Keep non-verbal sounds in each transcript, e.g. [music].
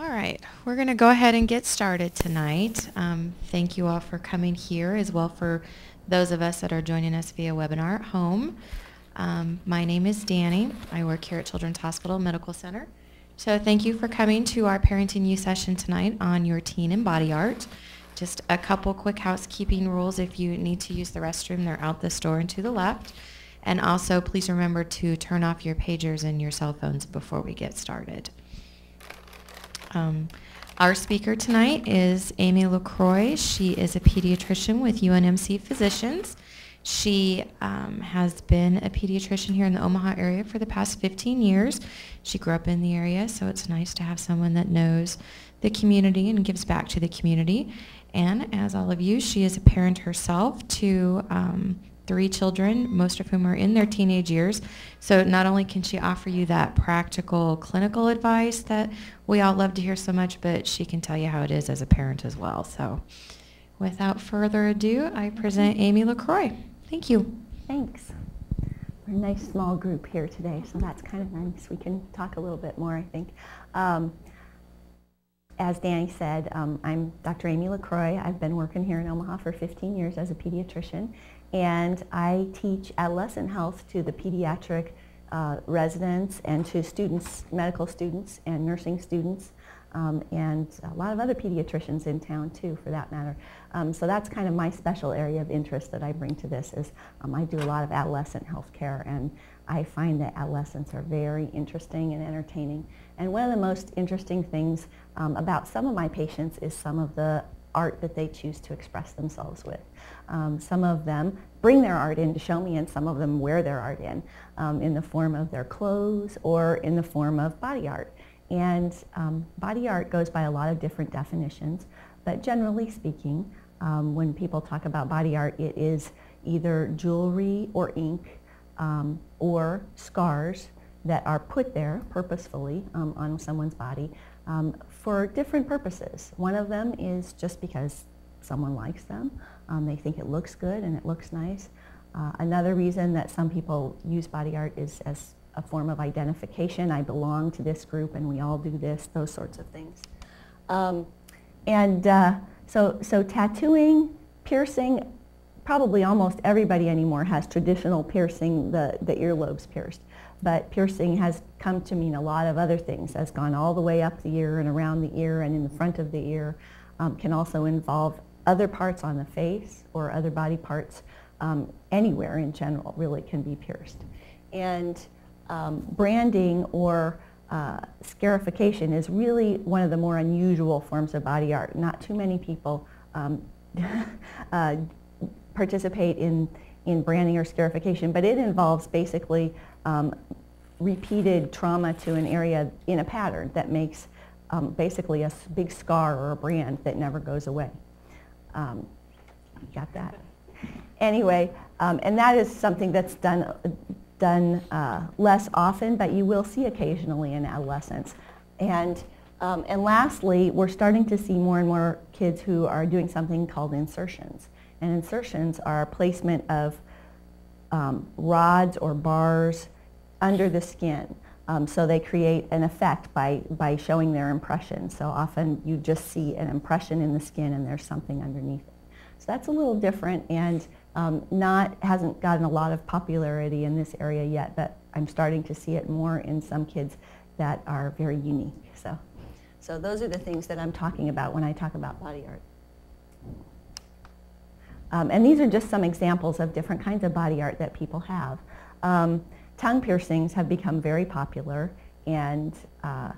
All right, we're going to go ahead and get started tonight. Um, thank you all for coming here, as well for those of us that are joining us via webinar at home. Um, my name is Danny. I work here at Children's Hospital Medical Center. So thank you for coming to our Parenting U session tonight on your teen and body art. Just a couple quick housekeeping rules. If you need to use the restroom, they're out this door and to the left. And also, please remember to turn off your pagers and your cell phones before we get started. Um, our speaker tonight is Amy LaCroix. She is a pediatrician with UNMC Physicians. She um, has been a pediatrician here in the Omaha area for the past 15 years. She grew up in the area, so it's nice to have someone that knows the community and gives back to the community. And as all of you, she is a parent herself to um, three children, most of whom are in their teenage years. So not only can she offer you that practical clinical advice that we all love to hear so much, but she can tell you how it is as a parent as well. So without further ado, I present Amy LaCroix. Thank you. Thanks. We're a nice small group here today, so that's kind of nice. We can talk a little bit more, I think. Um, as Danny said, um, I'm Dr. Amy LaCroix. I've been working here in Omaha for 15 years as a pediatrician, and I teach adolescent health to the pediatric uh, residents and to students, medical students and nursing students, um, and a lot of other pediatricians in town too, for that matter. Um, so that's kind of my special area of interest that I bring to this is um, I do a lot of adolescent health care, and I find that adolescents are very interesting and entertaining. And one of the most interesting things um, about some of my patients is some of the art that they choose to express themselves with. Um, some of them bring their art in to show me and some of them wear their art in, um, in the form of their clothes or in the form of body art. And um, body art goes by a lot of different definitions, but generally speaking, um, when people talk about body art, it is either jewelry or ink um, or scars that are put there purposefully um, on someone's body for different purposes. One of them is just because someone likes them. Um, they think it looks good and it looks nice. Uh, another reason that some people use body art is as a form of identification. I belong to this group and we all do this, those sorts of things. Um, and uh, so, so tattooing, piercing, probably almost everybody anymore has traditional piercing, the, the earlobes pierced. But piercing has come to mean a lot of other things, has gone all the way up the ear and around the ear and in the front of the ear, um, can also involve other parts on the face or other body parts um, anywhere in general really can be pierced. And um, branding or uh, scarification is really one of the more unusual forms of body art. Not too many people um, [laughs] uh, participate in, in branding or scarification, but it involves basically um, repeated trauma to an area in a pattern that makes um, basically a big scar or a brand that never goes away. Um, got that? Anyway, um, and that is something that's done, done uh, less often, but you will see occasionally in adolescence. And, um, and lastly, we're starting to see more and more kids who are doing something called insertions. And insertions are placement of um, rods or bars under the skin. Um, so they create an effect by, by showing their impression. So often you just see an impression in the skin and there's something underneath it. So that's a little different and um, not, hasn't gotten a lot of popularity in this area yet, but I'm starting to see it more in some kids that are very unique. So, so those are the things that I'm talking about when I talk about body art. Um, and these are just some examples of different kinds of body art that people have. Um, tongue piercings have become very popular and uh,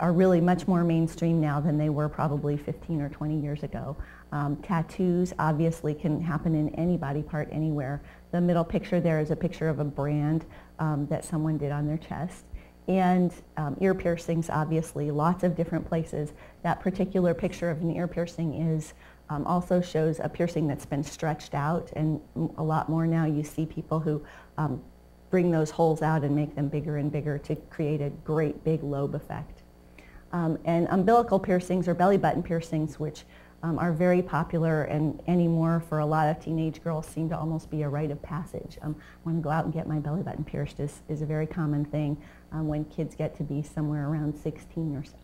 are really much more mainstream now than they were probably 15 or 20 years ago. Um, tattoos obviously can happen in any body part anywhere. The middle picture there is a picture of a brand um, that someone did on their chest. And um, ear piercings, obviously, lots of different places. That particular picture of an ear piercing is um, also shows a piercing that's been stretched out, and a lot more now you see people who um, bring those holes out and make them bigger and bigger to create a great big lobe effect. Um, and umbilical piercings or belly button piercings, which um, are very popular and anymore for a lot of teenage girls seem to almost be a rite of passage. Um, I want to go out and get my belly button pierced is, is a very common thing um, when kids get to be somewhere around 16 or so.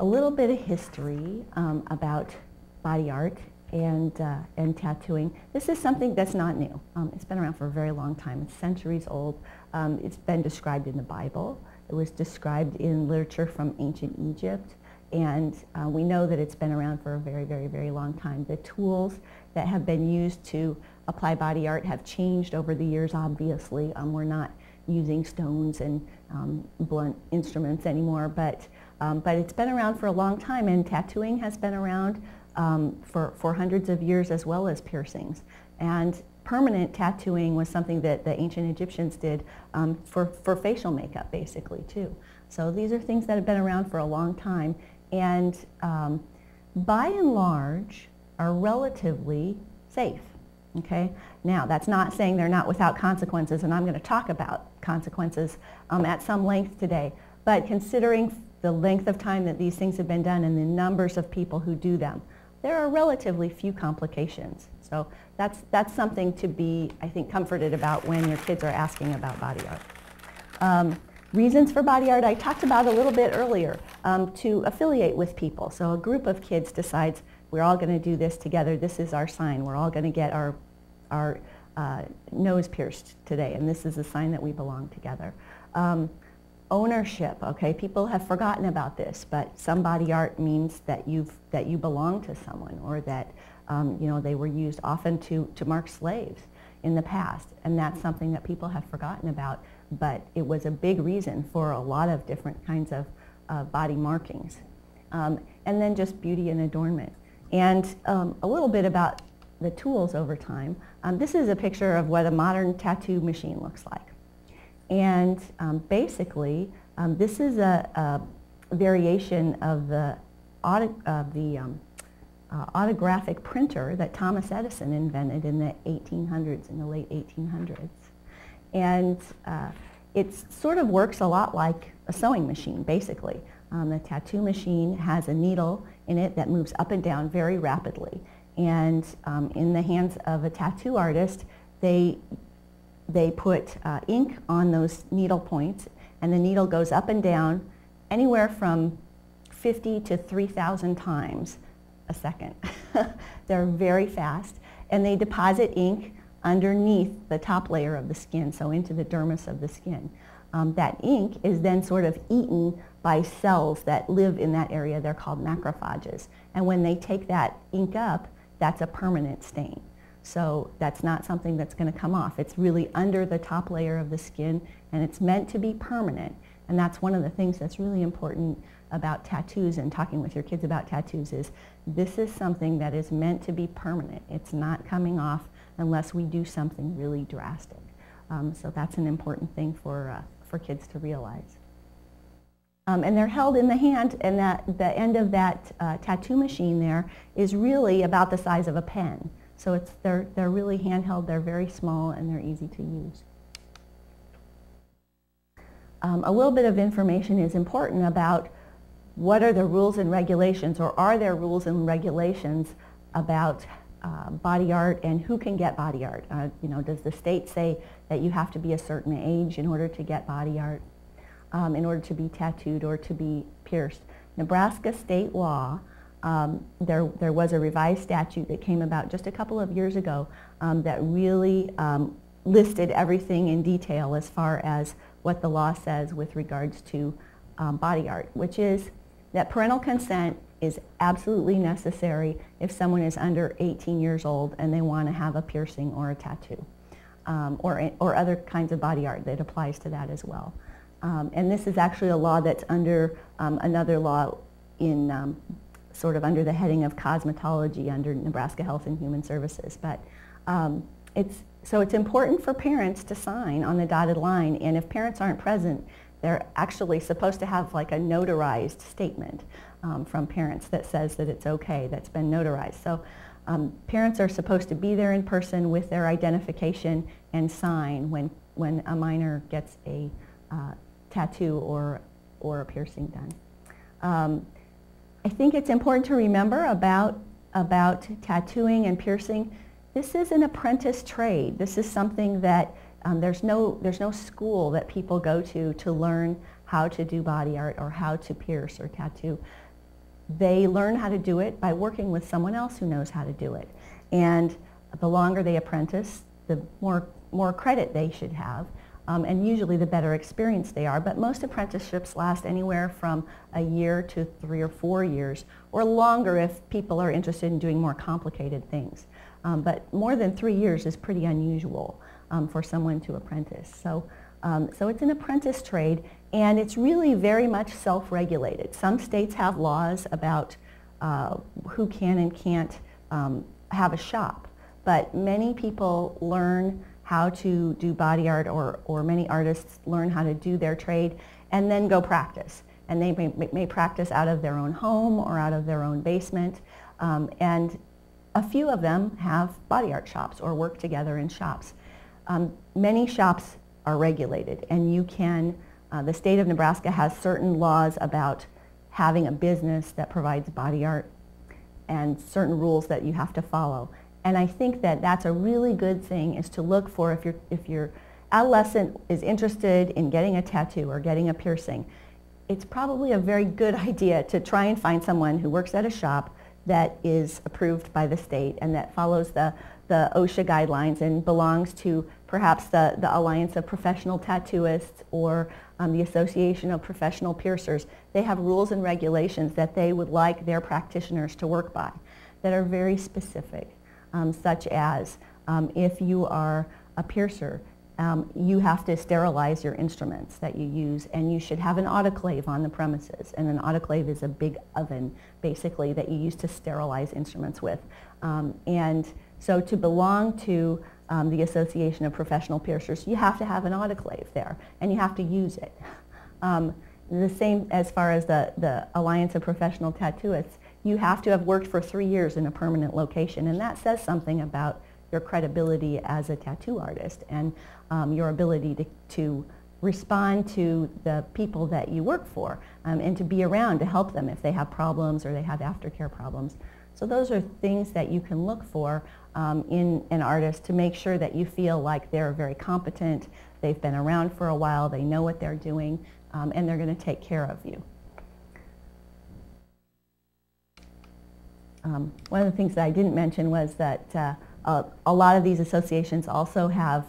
a little bit of history um, about body art and, uh, and tattooing. This is something that's not new. Um, it's been around for a very long time. It's centuries old. Um, it's been described in the Bible. It was described in literature from ancient Egypt. And uh, we know that it's been around for a very, very, very long time. The tools that have been used to apply body art have changed over the years, obviously. Um, we're not using stones and um, blunt instruments anymore, but, um, but it's been around for a long time, and tattooing has been around um, for, for hundreds of years as well as piercings. And permanent tattooing was something that the ancient Egyptians did um, for, for facial makeup, basically, too. So these are things that have been around for a long time, and um, by and large are relatively safe. Okay? Now, that's not saying they're not without consequences, and I'm going to talk about consequences um, at some length today. But considering the length of time that these things have been done and the numbers of people who do them, there are relatively few complications. So that's, that's something to be, I think, comforted about when your kids are asking about body art. Um, reasons for body art I talked about a little bit earlier, um, to affiliate with people. So a group of kids decides we're all going to do this together. This is our sign. We're all going to get our, our uh, nose pierced today, and this is a sign that we belong together. Um, ownership, okay? People have forgotten about this, but some body art means that, you've, that you belong to someone or that, um, you know, they were used often to, to mark slaves in the past. And that's something that people have forgotten about, but it was a big reason for a lot of different kinds of uh, body markings. Um, and then just beauty and adornment. And um, a little bit about the tools over time. Um, this is a picture of what a modern tattoo machine looks like. And um, basically, um, this is a, a, variation of the, auto, of the um, uh, autographic printer that Thomas Edison invented in the 1800s, in the late 1800s. And uh, it sort of works a lot like a sewing machine, basically. Um, the tattoo machine has a needle in it that moves up and down very rapidly. And um, in the hands of a tattoo artist, they they put uh, ink on those needle points and the needle goes up and down anywhere from 50 to 3,000 times a second. [laughs] They're very fast and they deposit ink underneath the top layer of the skin, so into the dermis of the skin. Um, that ink is then sort of eaten by cells that live in that area. They're called macrophages. And when they take that ink up, that's a permanent stain. So that's not something that's going to come off. It's really under the top layer of the skin and it's meant to be permanent. And that's one of the things that's really important about tattoos and talking with your kids about tattoos is this is something that is meant to be permanent. It's not coming off unless we do something really drastic. Um, so that's an important thing for, uh, for kids to realize. Um, and they're held in the hand, and that, the end of that uh, tattoo machine there is really about the size of a pen. So it's, they're, they're really handheld, they're very small, and they're easy to use. Um, a little bit of information is important about what are the rules and regulations, or are there rules and regulations about uh, body art and who can get body art? Uh, you know, does the state say that you have to be a certain age in order to get body art, um, in order to be tattooed or to be pierced? Nebraska state law um, there, there was a revised statute that came about just a couple of years ago um, that really um, listed everything in detail as far as what the law says with regards to um, body art, which is that parental consent is absolutely necessary if someone is under 18 years old and they want to have a piercing or a tattoo um, or, or other kinds of body art that applies to that as well. Um, and this is actually a law that's under another law in sort of under the heading of cosmetology under Nebraska Health and Human Services. But um, it's, so it's important for parents to sign on the dotted line. And if parents aren't present, they're actually supposed to have like a notarized statement um, from parents that says that it's okay, that's been notarized. So um, parents are supposed to be there in person with their identification and sign when, when a minor gets a uh, tattoo or, or a piercing done. Um, I think it's important to remember about, about tattooing and piercing. This is an apprentice trade. This is something that um, there's, no, there's no school that people go to to learn how to do body art or how to pierce or tattoo. they learn how to do it by working with someone else who knows how to do it. And the longer they apprentice, the more, more credit they should have. Um, and usually the better experienced they are. But most apprenticeships last anywhere from a year to three or four years, or longer if people are interested in doing more complicated things. Um, but more than three years is pretty unusual um, for someone to apprentice. So, um, so it's an apprentice trade, and it's really very much self-regulated. Some states have laws about uh, who can and can't um, have a shop, but many people learn how to do body art or, or many artists learn how to do their trade and then go practice. And they may, may practice out of their own home or out of their own basement. Um, and a few of them have body art shops or work together in shops. Um, many shops are regulated and you can, uh, the state of Nebraska has certain laws about having a business that provides body art and certain rules that you have to follow. And I think that that's a really good thing is to look for if, you if your adolescent is interested in getting a tattoo or getting a piercing, it's probably a very good [laughs] idea to try and find someone who works at a shop that is approved by the state and that follows the, the OSHA guidelines and belongs to perhaps the, the Alliance of Professional Tattooists or um, the Association of Professional Piercers. They have rules and regulations that they would like their practitioners to work by that are very specific um, such as um, if you are a piercer, um, you have to sterilize your instruments that you use and you should have an autoclave on the premises. And an autoclave is a big oven basically that you use to sterilize instruments with. Um, and so to belong to um, the Association of Professional Piercers, you have to have an autoclave there and you have to use it. [laughs] Um, the same as far as the, the Alliance of Professional Tattooists, you have to have worked for three years in a permanent location. And that says something about your credibility as a tattoo artist and um, your ability to, to respond to the people that you work for um, and to be around to help them if they have problems or they have aftercare problems. So those are things that you can look for um, in an artist to make sure that you feel like they're very competent, they've been around for a while, they know what they're doing, um, and they're going to take care of you. Um, one of the things that I didn't mention was that uh, a, a, lot of these associations also have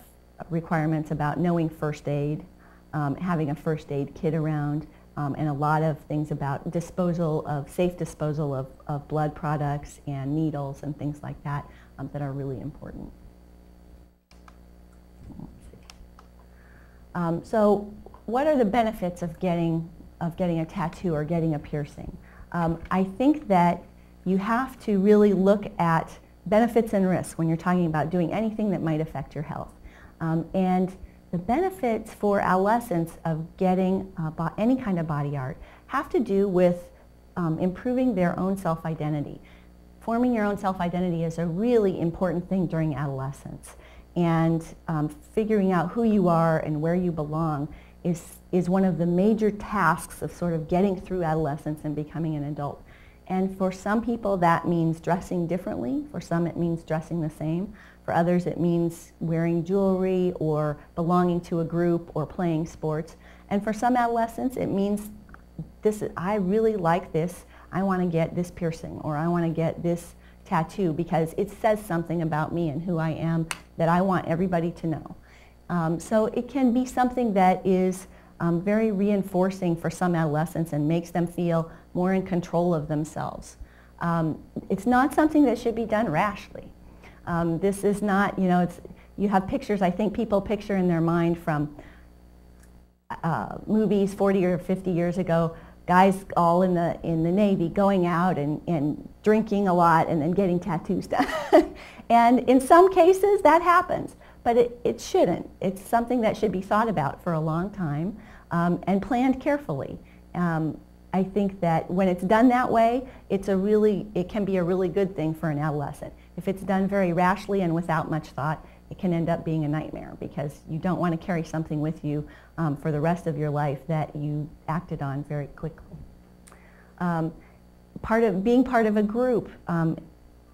requirements about knowing first aid, um, having a first aid kit around, um, and a lot of things about disposal of, safe disposal of, of blood products and needles and things like that um, that are really important. Um, so what are the benefits of getting, of getting a tattoo or getting a piercing? Um, I think that you have to really look at benefits and risks when you're talking about doing anything that might affect your health. Um, and the benefits for adolescents of getting uh, any kind of body art have to do with um, improving their own self-identity. Forming your own self-identity is a really important thing during adolescence. And um, figuring out who you are and where you belong is, is one of the major tasks of sort of getting through adolescence and becoming an adult. And for some people that means dressing differently. For some it means dressing the same. For others it means wearing jewelry or belonging to a group or playing sports. And for some adolescents it means this I really like this. I want to get this piercing or I want to get this tattoo because it says something about me and who I am that I want everybody to know. Um, so it can be something that is um, very reinforcing for some adolescents and makes them feel more in control of themselves. Um, it's not something that should be done rashly. Um, this is not, you know, it's, you have pictures, I think people picture in their mind from uh, movies 40 or 50 years ago, guys all in the, in the Navy going out and, and drinking a lot and then getting tattoos [laughs] done. and in some cases that happens, but it, it shouldn't. It's something that should be thought about for a long time um, and planned carefully. Um, I think that when it's done that way, it's a really, it can be a really good thing for an adolescent. If it's done very rashly and without much thought, it can end up being a nightmare because you don't want to carry something with you um, for the rest of your life that you acted on very quickly. Um, part of being part of a group, um,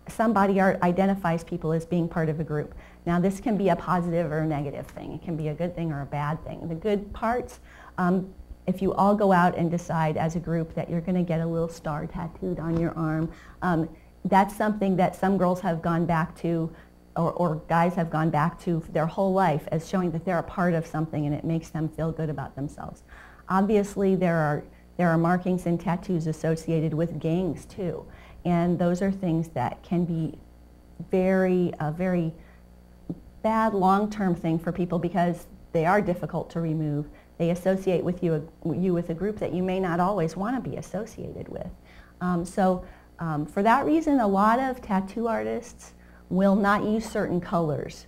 some body art identifies people as being part of a group. Now this can be a positive or negative thing. It can be a good thing or a bad thing. The good parts, um, if you all go out and decide as a group that you're going to get a little star tattooed on your arm, um, that's something that some girls have gone back to or, or, guys have gone back to their whole life as showing that they're a part of something and it makes them feel good about themselves. Obviously, there are, there are markings and tattoos associated with gangs too. And those are things that can be very, very bad long-term thing for people because they are difficult to remove. They associate with you, you with a group that you may not always want to be associated with. Um, so um, for that reason, a lot of tattoo artists will not use certain colors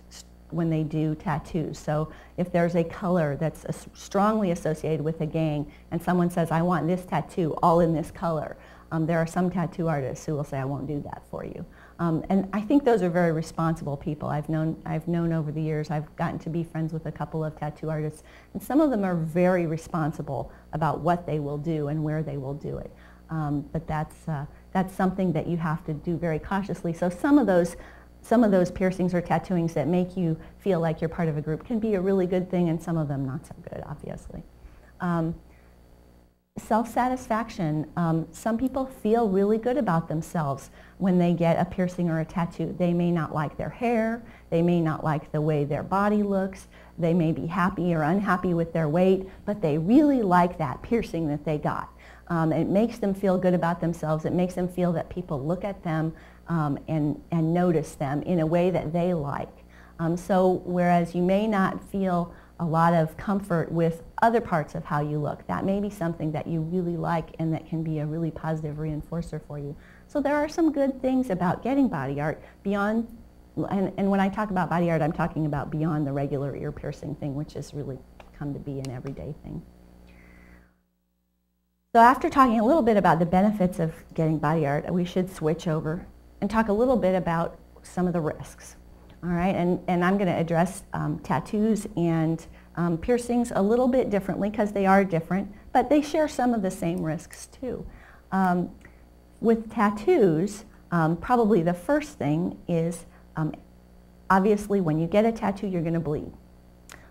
when they do tattoos. So if there's a color that's strongly associated with a gang and someone says, I want this tattoo all in this color, um, there are some tattoo artists who will say, I won't do that for you. Um, and I think those are very responsible people. I've known, I've known over the years, I've gotten to be friends with a couple of tattoo artists, and some of them are very responsible about what they will do and where they will do it. Um, but that's, uh, that's something that you have to do very cautiously. So some of those some of those piercings or tattooings that make you feel like you're part of a group can be a really good thing and some of them not so good, obviously. Um, Self-satisfaction. Um, some people feel really good about themselves when they get a piercing or a tattoo. They may not like their hair. They may not like the way their body looks. They may be happy or unhappy with their weight, but they really like that piercing that they got. Um, it makes them feel good about themselves. It makes them feel that people look at them um, and, and notice them in a way that they like. Um, so whereas you may not feel a lot of comfort with other parts of how you look. That may be something that you really like and that can be a really positive reinforcer for you. So there are some good things about getting body art beyond, and, and when I talk about body art, I'm talking about beyond the regular ear piercing thing, which has really come to be an everyday thing. So after talking a little bit about the benefits of getting body art, we should switch over and talk a little bit about some of the risks. All right, and, and I'm going to address um, tattoos and um, piercings a little bit differently because they are different, but they share some of the same risks too. Um, with tattoos, um, probably the first thing is um, obviously when you get a tattoo, you're going to bleed.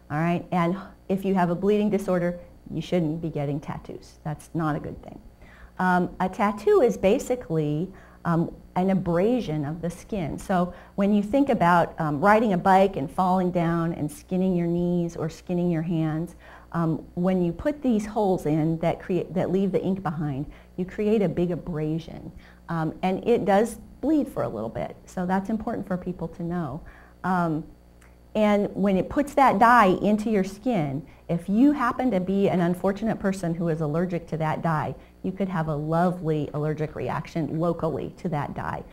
All right, and if you have a bleeding disorder, you shouldn't be getting tattoos. That's not a good thing. Um, a tattoo is basically um, an abrasion of the skin. So when you think about um, riding a bike and falling down and skinning your knees or skinning your hands, um, when you put these holes in that, create, that leave the ink behind, you create a big abrasion. Um, and it does bleed for a little bit, so that's important for people to know. Um, and when it puts that dye into your skin, if you happen to be an unfortunate person who is allergic to that dye, you could have a lovely allergic reaction locally to that dye.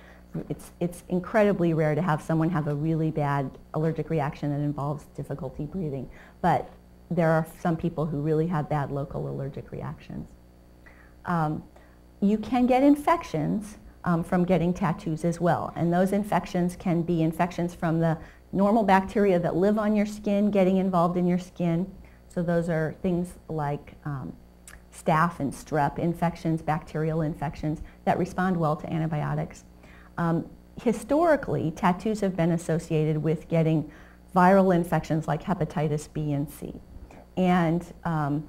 It's, it's incredibly rare to have someone have a really bad allergic reaction that involves difficulty breathing. But there are some people who really have bad local allergic reactions. Um, you can get infections um, from getting tattoos as well. And those infections can be infections from the normal bacteria that live on your skin getting involved in your skin. So those are things like um, staph and strep infections, bacterial infections that respond well to antibiotics. Um, historically, tattoos have been associated with getting viral infections like hepatitis B and C. And, um,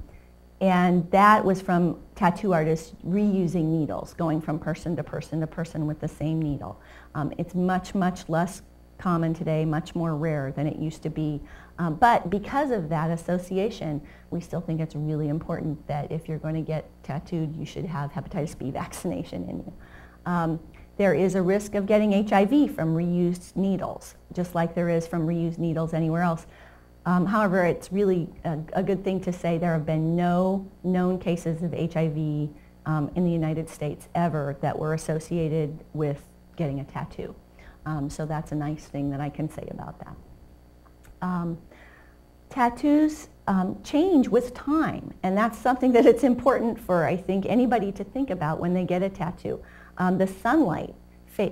and that was from tattoo artists reusing needles, going from person to person to person with the same needle. Um, it's much, much less common today, much more rare than it used to be. Um, but because of that association, we still think it's really important that if you're going to get tattooed, you should have hepatitis B [laughs] vaccination in you. Um, there is a risk of getting HIV from reused needles, just like there is from reused needles anywhere else. Um, however, it's really a, a, good thing to say there have been no known cases of HIV um, in the United States ever that were associated with getting a tattoo. Um, so that's a nice thing that I can say about that. Um, tattoos um, change with time, and that's something that it's important for, I think, anybody to think about when they get a tattoo. Um, the sunlight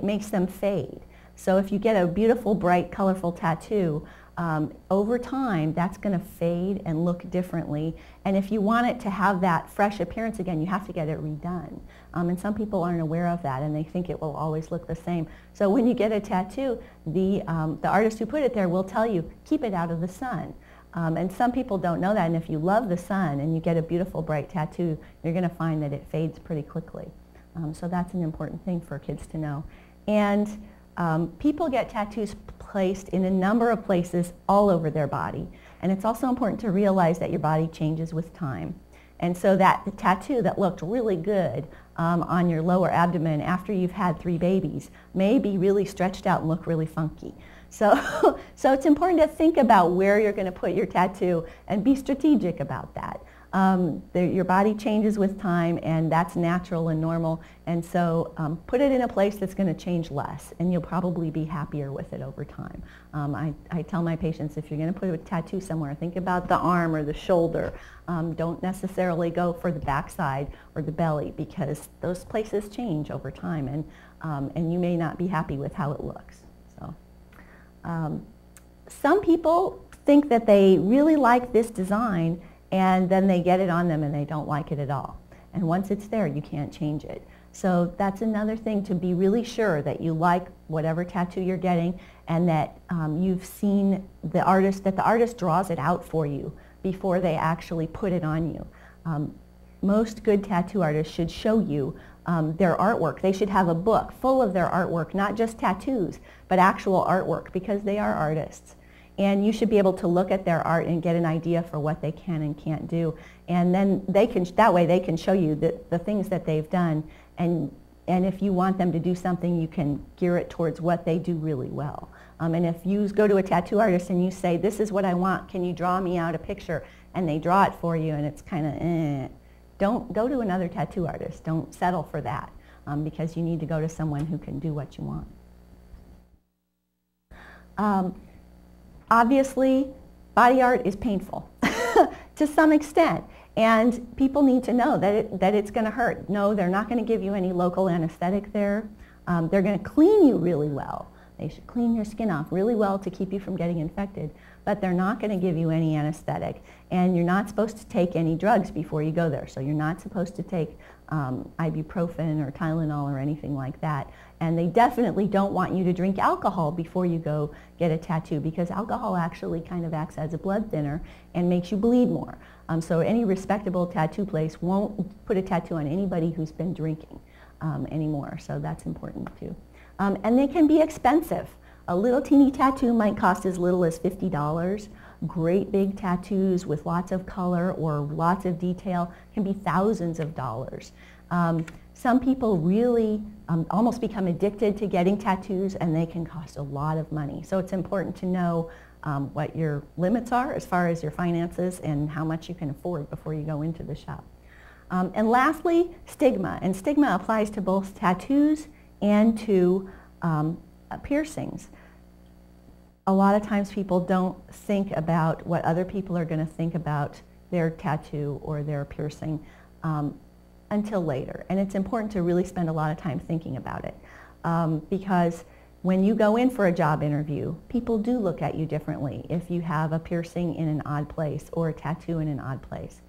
makes them fade. So if you get a beautiful, bright, colorful tattoo, um, over time, that's going to fade and look differently. And if you want it to have that fresh appearance again, you have to get it redone. Um, and some people aren't aware of that, and they think it will always look the same. So when you get a tattoo, the, um, the artist who put it there will tell you, keep it out of the sun. Um, and some people don't know that. And if you love the sun and you get a beautiful bright tattoo, you're going to find that it fades pretty quickly. Um, so that's an important thing for kids to know. And um, people get tattoos placed in a number of places all over their body. And it's also important to realize that your body changes with time. And so that the tattoo that looked really good um, on your lower abdomen after you've had three babies may be really stretched out and look really funky. So, [laughs] so it's important to think about where you're going to put your tattoo and be strategic about that. Um, the, your body changes with time and that's natural and normal and so um, put it in a place that's going to change less and you'll probably be happier with it over time. Um, I, I, tell my patients if you're going to put a tattoo somewhere think about the arm or the shoulder. Um, don't necessarily go for the backside or the belly because those places change over time and, um, and you may not be happy with how it looks. So, um, some people think that they really like this design and then they get it on them and they don't like it at all. And once it's there, you can't change it. So that's another thing to be really sure that you like whatever tattoo you're getting and that um, you've seen the artist, that the artist draws it out for you before they actually put it on you. Um, most good tattoo artists should show you um, their artwork. They should have a book full of their artwork, not just tattoos, but actual artwork because they are artists and you should be able to look at their art and get an idea for what they can and can't do. And then they can, that way they can show you the, the things that they've done. And, and if you want them to do something, you can gear it towards what they do really well. Um, and if you go to a tattoo artist and you say, this is what I want, can you draw me out a picture? And they draw it for you and it's kind of, eh. Don't go to another tattoo artist. Don't settle for that um, because you need to go to someone who can do what you want. Um, obviously, body art is painful [laughs] to some extent. And people need to know that, it, that it's going to hurt. No, they're not going to give you any local anesthetic there. Um, they're going to clean you really well. They should clean your skin off really well to keep you from getting infected. But they're not going to give you any anesthetic. And you're not supposed to take any drugs before you go there. So you're not supposed to take um, ibuprofen or Tylenol or anything like that. And they definitely don't want you to drink alcohol before you go get a tattoo because alcohol actually kind of acts as a blood thinner and makes you bleed more. Um, so any respectable tattoo place won't put a tattoo on anybody who's been drinking um, anymore. So that's important too. Um, and they can be expensive. A little teeny tattoo might cost as little as $50. Great big tattoos with lots of color or lots of detail can be thousands of dollars. Some people really um, almost become addicted to getting tattoos and they can cost a lot of money. So it's important to know um, what your limits are as far as your finances and how much you can afford before you go into the shop. Um, and lastly, stigma. And stigma applies to both tattoos and to um, piercings a lot of times people don't think about what other people are going to think about their tattoo or their piercing um, until later. And it's important to really spend a lot of time thinking about it um, because when you go in for a job interview, people do look at you differently if you have a piercing in an odd place or a tattoo in an odd place.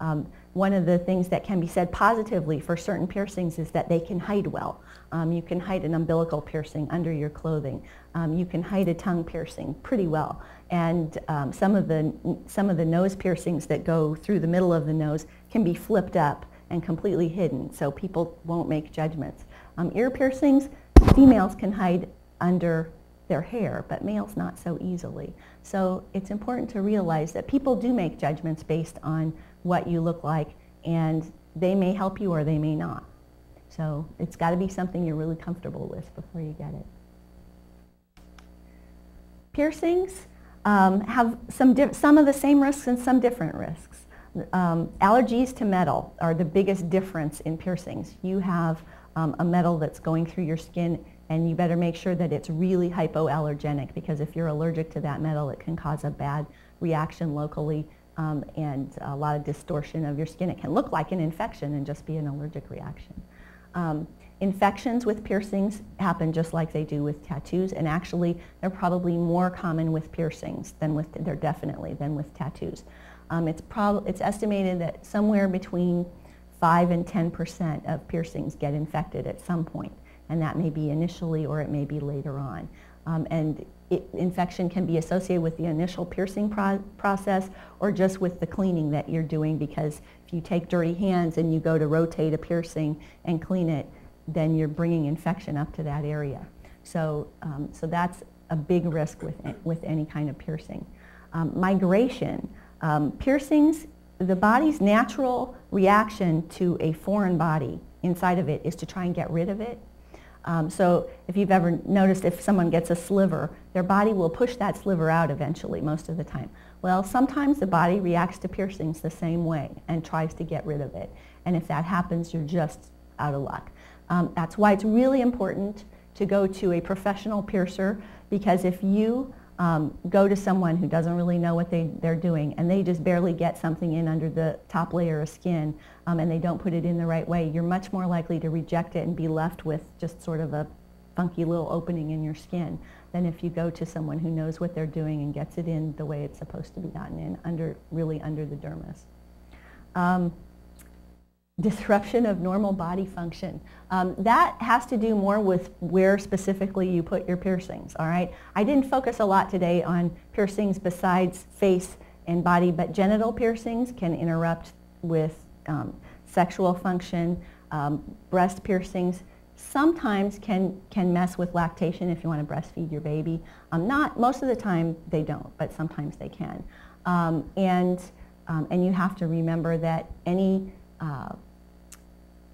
Um, one of the things that can be said positively for certain piercings is that they can hide well. Um, you can hide an umbilical piercing under your clothing. Um, you can hide a tongue piercing pretty well. And um, some, of the, some of the nose piercings that go through the middle of the nose can be flipped up and completely hidden, so people won't make judgments. Um, ear piercings, females can hide under their hair, but males not so easily. So it's important to realize that people do make judgments based on what you look like, and they may help you or they may not. So it's got to be something you're really comfortable with before you get it. Piercings um, have some, some of the same risks and some different risks. Um, allergies to metal are the biggest difference in piercings. You have um, a metal that's going through your skin and you better make sure that it's really hypoallergenic because if you're allergic to that metal, it can cause a bad reaction locally um, and a lot of distortion of your skin. It can look like an infection and just be an allergic reaction. Um, infections with piercings happen just like they do with tattoos, and actually they're probably more common with piercings than with, they're definitely, than with tattoos. Um, it's, prob- it's estimated that somewhere between 5 and 10% of piercings get infected at some point, and that may be initially or it may be later on. Um, and it, infection can be associated with the initial piercing pro process or just with the cleaning that you're doing because if you take dirty hands and you go to rotate a piercing and clean it, then you're bringing infection up to that area. So, um, so that's a big risk with, with any kind of piercing. Um, migration. Um, piercings, the body's natural reaction to a foreign body inside of it is to try and get rid of it. Um, so if you've ever noticed if someone gets a sliver, their body will push that sliver out eventually most of the time. Well, sometimes the body reacts to piercings the same way and tries to get rid of it. And if that happens, you're just out of luck. Um, that's why it's really important to go to a professional piercer because if you um, go to someone who doesn't really know what they, they're doing and they just barely get something in under the top layer of skin um, and they don't put it in the right way, you're much more likely to reject it and be left with just sort of a funky little opening in your skin than if you go to someone who knows what they're doing and gets it in the way it's supposed to be gotten in, under, really under the dermis. Um, disruption of normal body function. Um, that has to do more with where specifically you put your piercings, all right? I didn't focus a lot today on piercings besides face and body, but genital piercings can interrupt with um, sexual function. Um, breast piercings sometimes can, can mess with lactation if you want to breastfeed your baby. Um, not, most of the time they don't, but sometimes they can. Um, and, um, and you have to remember that any uh,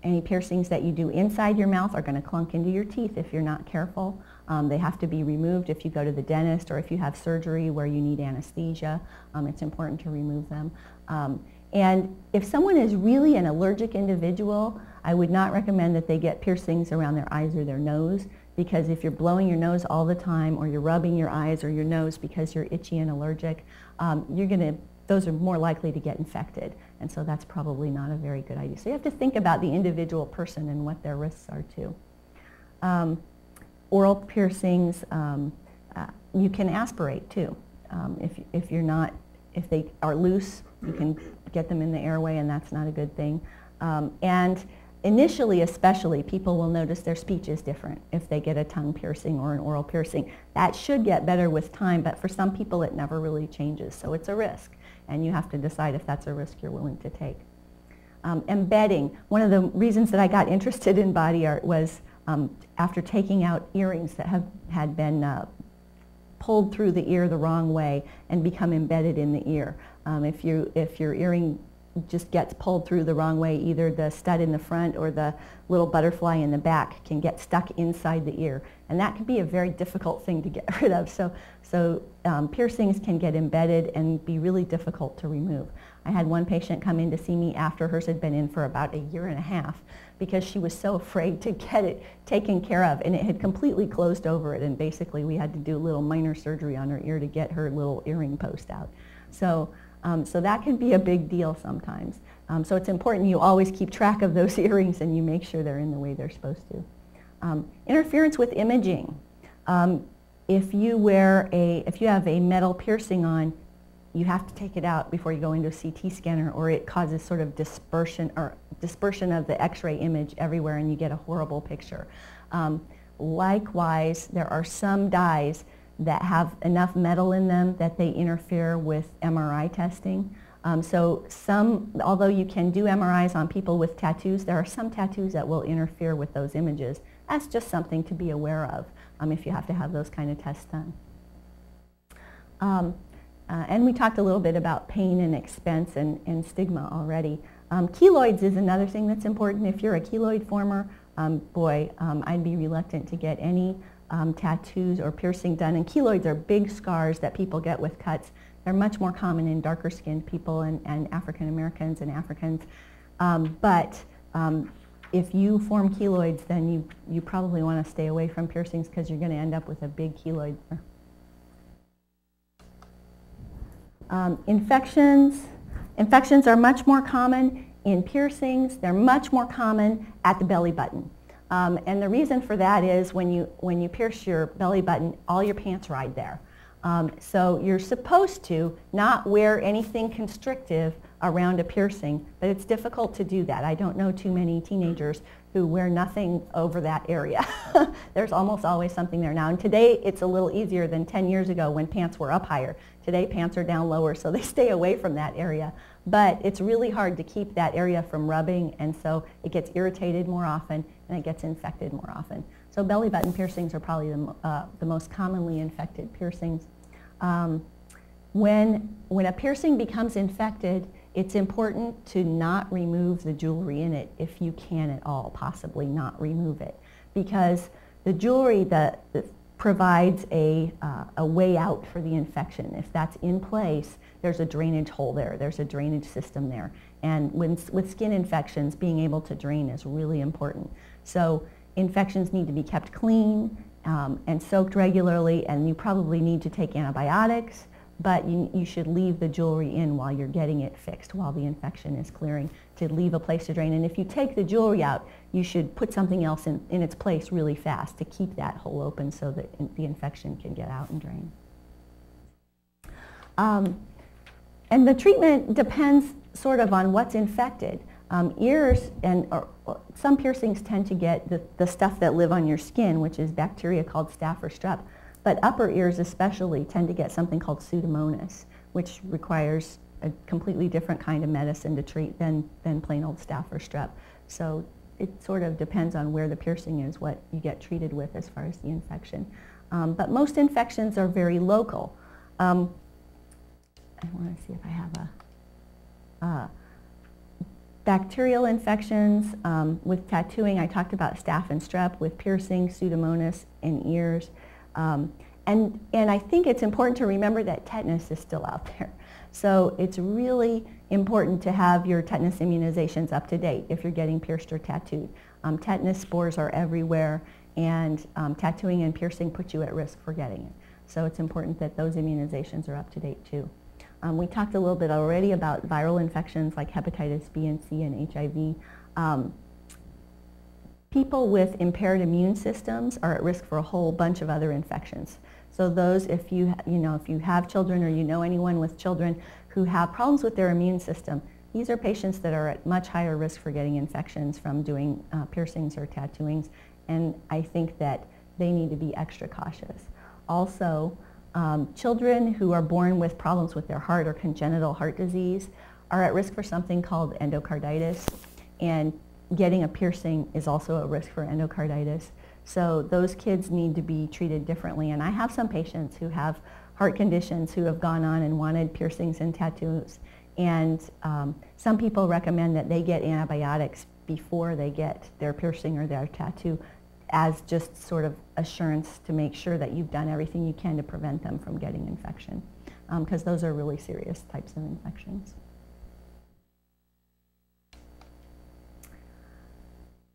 any piercings that you do inside your mouth are going to clunk into your teeth if you're not careful. Um, they have to be removed if you go to the dentist or if you have surgery where you need anesthesia. Um, it's important to remove them. Um, and if someone is really an allergic individual, I would not recommend that they get piercings around their eyes or their nose because if you're blowing your nose all the time or you're rubbing your eyes or your nose because you're itchy and allergic, um, you're going to those are more likely to get infected. And so that's probably not a very good idea. So you have to think about the individual person and what their risks are too. Um, oral piercings, um, uh, you can aspirate too. Um, if, if you're not, if they are loose, you can get them in the airway and that's not a good thing. Um, and initially especially, people will notice their speech is different if they get a tongue piercing or an oral piercing. That should get better with time, but for some people it never really changes, so it's a risk and you have to decide if that's a risk you're willing to take. Um, embedding. One of the reasons that I got interested in body art was um, after taking out earrings that have had been uh, pulled through the ear the wrong way and become embedded in the ear. Um, if, you, if your earring just gets pulled through the wrong way, either the stud in the front or the little butterfly in the back can get stuck inside the ear. And that can be a very difficult thing to get [laughs] rid of. So, so um, piercings can get embedded and be really difficult to remove. I had one patient come in to see me after hers had been in for about a year and a half because she was so afraid to get it taken care of and it had completely closed over it and basically we had to do a little minor surgery on her ear to get her little earring post out. So um, so that can be a big deal sometimes. Um, so it's important you always keep track of those [laughs] earrings and you make sure they're in the way they're supposed to. Um, interference with imaging. If you wear a, if you have a metal piercing on, you have to take it out before you go into a CT scanner or it causes sort of dispersion or dispersion of the x-ray image everywhere and you get a horrible picture. Um, likewise, there are some dyes that have enough metal in them that they interfere with MRI testing. Um, so some, although you can do MRIs on people with tattoos, there are some tattoos that will interfere with those images. That's just something to be aware of um, if you have to have those kind of tests done. Um, uh, and we talked a little bit about pain and expense and, and stigma already. Um, keloids is another thing that's important. If you're a keloid former, um, boy, um, I'd be reluctant to get any um, tattoos or piercing done. And keloids are big scars that people get with cuts. They're much more common in darker skinned people and, and African Americans and Africans. But um, if you form keloids, then you, you probably want to stay away from piercings because you're going to end up with a big keloid. Um, infections. Infections are much more common in piercings. They're much more common at the belly button. Um, and the reason for that is when you, when you pierce your belly button, all your pants ride there. Um, so you're supposed to not wear anything constrictive around a piercing, but it's difficult to do that. I don't know too many teenagers who wear nothing over that area. [laughs] There's almost always something there now. And today it's a little easier than 10 years ago when pants were up higher. Today pants are down lower, so [laughs] they stay away from that area. But it's really hard to keep that area from rubbing, and so it gets irritated more often and it gets infected more often. So belly button piercings are probably the, uh, the most commonly infected piercings. Um, when, when a piercing becomes infected, it's important to not remove the jewelry in it if you can at all, possibly not remove it. Because the jewelry that, provides a, uh, a way out for the infection. If that's in place, there's a drainage hole there. There's a drainage system there. And when, with skin infections, being able to drain is really important. So infections need to be kept clean um, and soaked regularly, and you probably need to take antibiotics but you, you should leave the jewelry in while you're getting it fixed, while the infection is clearing, to leave a place to drain. And if you take the jewelry out, you should put something else in, in its place really fast to keep that hole open so that in, the infection can get out and drain. Um, and the treatment depends sort of on what's infected. Um, ears and or, or some piercings tend to get the, the stuff that live on your skin, which is bacteria called staph or strep. But upper ears especially tend to get something called Pseudomonas, which requires a completely different kind of medicine to treat than, than plain old staph or strep. So it sort of depends on where the piercing is, what you get treated with as far as the infection. Um, but most infections are very local. Um, I want to see if I have a... Uh, bacterial infections um, with tattooing, I talked about staph and strep. With piercing, Pseudomonas in ears. Um, and, and I think it's important to remember that tetanus is still out there. So it's really important to have your tetanus immunizations up to date if you're getting pierced or tattooed. Um, tetanus spores are everywhere and um, tattooing and piercing put you at risk for getting it. So it's important that those immunizations are up to date too. Um, we talked a little bit already about viral infections like hepatitis B and C and HIV. People with impaired immune systems are at risk for a whole bunch of other infections. So those, if you, you know, if you have children or you know anyone with children who have problems with their immune system, these are patients that are at much higher risk for getting infections from doing uh, piercings or tattooings, and I think that they need to be extra cautious. Also, um, children who are born with problems with their heart or congenital heart disease are at risk for something called endocarditis, and getting a piercing is also a risk for endocarditis. So those kids need to be treated differently. And I have some patients who have heart conditions who have gone on and wanted piercings and tattoos. And um, some people recommend that they get antibiotics before they get their piercing or their tattoo as just sort of assurance to make sure that you've done everything you can to prevent them from getting infection because um, those are really serious types of infections.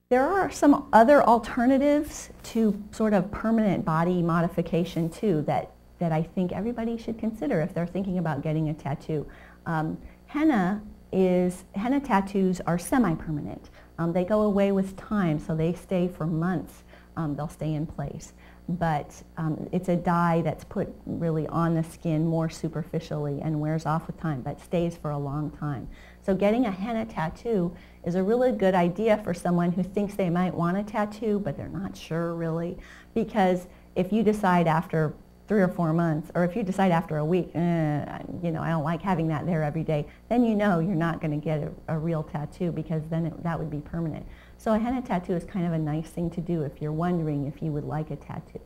There are some other alternatives to sort of permanent body modification too that, that I think everybody should consider if they're thinking about getting a tattoo. Um, henna is, henna tattoos are semi-permanent. Um, they go away with time, so they stay for months. Um, they'll stay in place. But um, it's a dye that's put really on the skin more superficially and wears off with time, but stays for a long time. So getting a henna tattoo is a really good idea for someone who thinks they might want a tattoo, but they're not sure really. Because if you decide after three or four months, or if you decide after a week, eh, you know, I don't like having that there every day, then you know you're not going to get a, a, real tattoo because then it, that would be permanent. So a henna tattoo is kind of a nice thing to do if you're wondering if you would like a tattoo,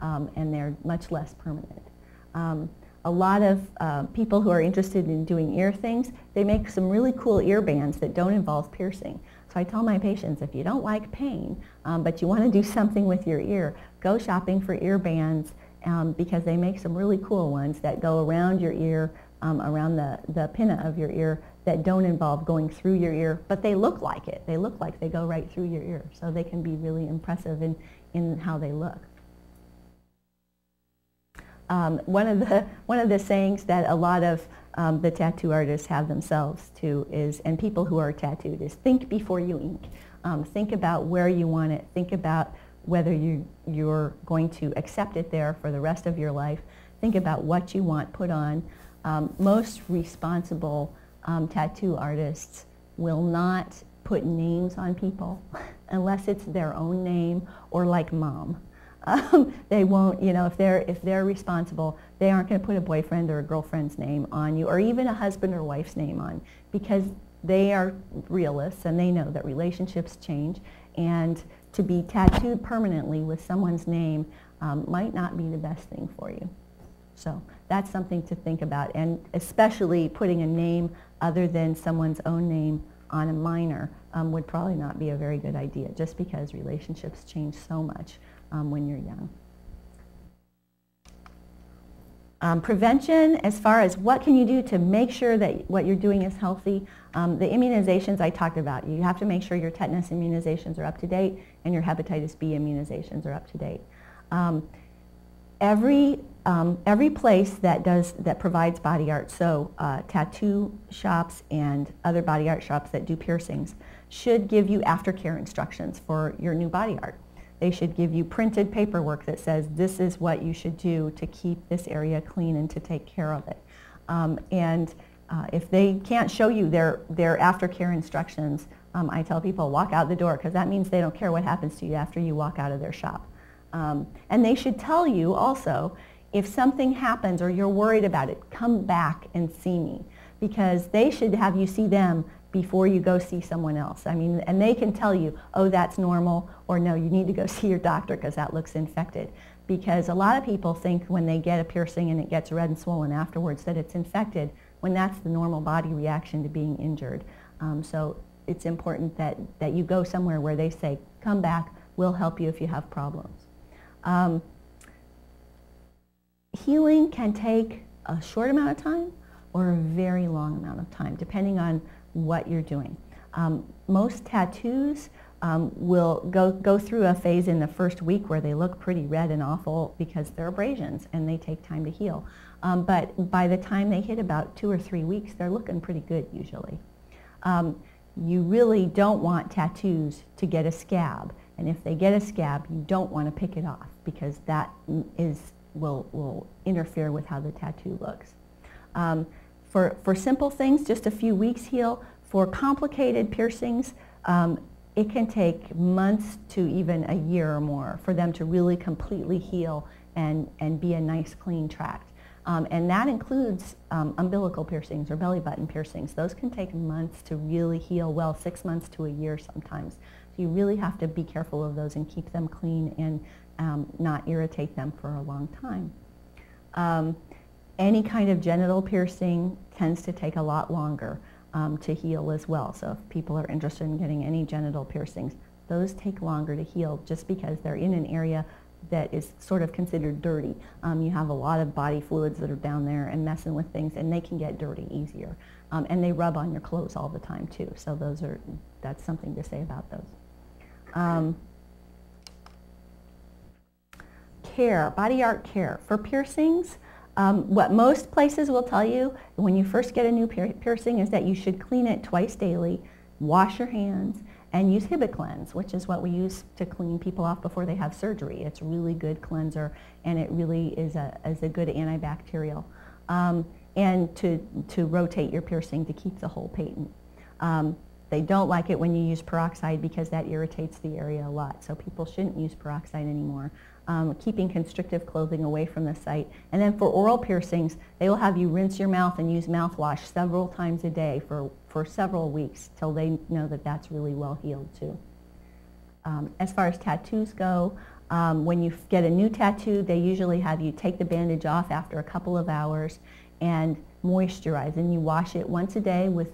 um, and they're much less permanent. Um, a lot of uh, people who are interested in doing ear things, they make some really cool ear bands that don't involve piercing. So I tell my patients, if you don't like pain, um, but you want to do [laughs] something with your ear, go shopping for ear bands um, because they make some really cool ones that go around your ear, um, around the, the pinna of your ear that don't involve going through your ear, but they look like it. They look like they go right through your ear. So they can be really impressive in, in how they look. Um, one, of the, one of the sayings that a lot of um, the tattoo artists have themselves too is, and people who are tattooed, is think before you ink. Um, think about where you want it. Think about whether you, you're going to accept it there for the rest of your life. Think about what you want put on. Um, most responsible um, tattoo artists will not put names on people [laughs] unless it's their own name or like mom. Um, [laughs] they won't, you know, if they're, if they're responsible, they aren't going to put a boyfriend or a girlfriend's name on you or even a husband or wife's name on because they are realists and they know that relationships change and to be tattooed permanently with someone's name um, might not be the best thing for you. So that's something to think about and especially putting a name other than someone's own name on a minor um, would probably not be a very good idea just because relationships change so much um, when you're young. Um, prevention, as far as what can you do to make sure that what you're doing is healthy, um, the immunizations I talked about, you have to make sure your tetanus immunizations are up to date and your hepatitis B immunizations are up to date. Um, every, um, every place that, does, that provides body art, so uh, tattoo shops and other body art shops that do piercings, should give you aftercare instructions for your new body art. They should give you printed paperwork that says this is what you should do to keep this area clean and to take care of it. Um, and uh, if they can't show you their, their aftercare instructions, um, I tell people walk out the door because that means they don't care what happens to you after you walk out of their shop. Um, and they should tell you also if something happens or you're worried about it, come back and see me because they should have you see them before you go see someone else. I mean, and they can tell you, oh, that's normal, or no, you need to go [laughs] see your doctor because that looks infected. Because a lot of people think when they get a piercing and it gets red and swollen afterwards that it's infected, when that's the normal body reaction to being injured. Um, so it's important that, that you go somewhere where they say, come back, we'll help you if you have problems. Um, healing can take a short amount of time or a very long amount of time, depending on what you're doing. Um, most tattoos um, will go, go through a phase in the first week where they look pretty red and awful because they're abrasions and they take time to heal. Um, but by the time they hit about two or three weeks, they're looking pretty good usually. Um, you really don't want tattoos to get a scab. And if they get a scab, you don't want to pick it off because that is, will, will interfere with how the tattoo looks. For, for simple things, just a few weeks heal. For complicated piercings, um, it can take months to even a year or more for them to really completely heal and, and be a nice clean tract. Um, and that includes um, umbilical piercings or belly button piercings. Those can take months to really heal well, six months to a year sometimes. So you really have to be careful of those and keep them clean and um, not irritate them for a long time. Um, any kind of genital piercing tends to take a lot longer um, to heal as well. So if people are interested in getting any genital piercings, those take longer to heal just because they're in an area that is sort of considered dirty. Um, you have a lot of body fluids that are down there and messing with things and they can get dirty easier. Um, and they rub on your clothes all the time too. So those are, that's something to say about those. Um, care, body art care. For piercings, um, what most places will tell you when you first get a new piercing is that you should clean it twice daily, wash your hands, and use Hibiclens, which is what we use to clean people off before they have surgery. It's a really good cleanser, and it really is a, is a good antibacterial. Um, and to, to rotate your piercing to keep the hole patent. Um, they don't like it when you use peroxide because that irritates the area a lot, so people shouldn't use peroxide anymore um, keeping constrictive clothing away from the site. And then for oral piercings, they will have you rinse your mouth and use mouthwash several times a day for, for several weeks till they know that that's really well healed too. Um, as far as tattoos go, um, when you get a new tattoo, they usually have you take the bandage off after a couple of hours and moisturize. And you wash it once a day with